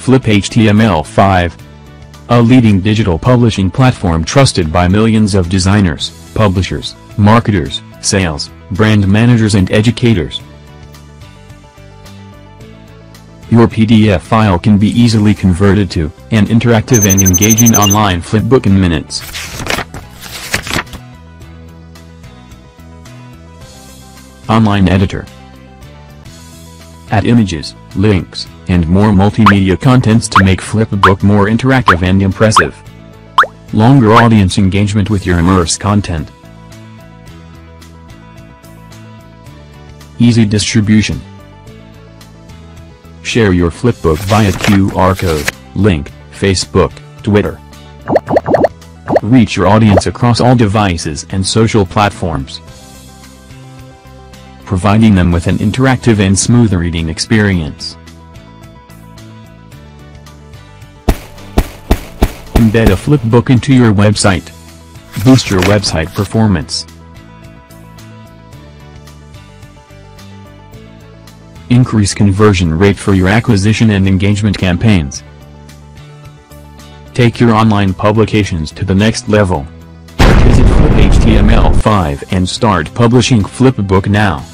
Flip HTML5. A leading digital publishing platform trusted by millions of designers, publishers, marketers, sales, brand managers and educators. Your PDF file can be easily converted to an interactive and engaging online flipbook in minutes. Online Editor Add images, links, and more multimedia contents to make Flipbook more interactive and impressive. Longer audience engagement with your immerse content. Easy distribution. Share your flipbook via QR code, link, Facebook, Twitter. Reach your audience across all devices and social platforms. Providing them with an interactive and smooth reading experience. Embed a flipbook into your website. Boost your website performance. Increase conversion rate for your acquisition and engagement campaigns. Take your online publications to the next level. Visit Flip HTML5 and start publishing Flipbook now.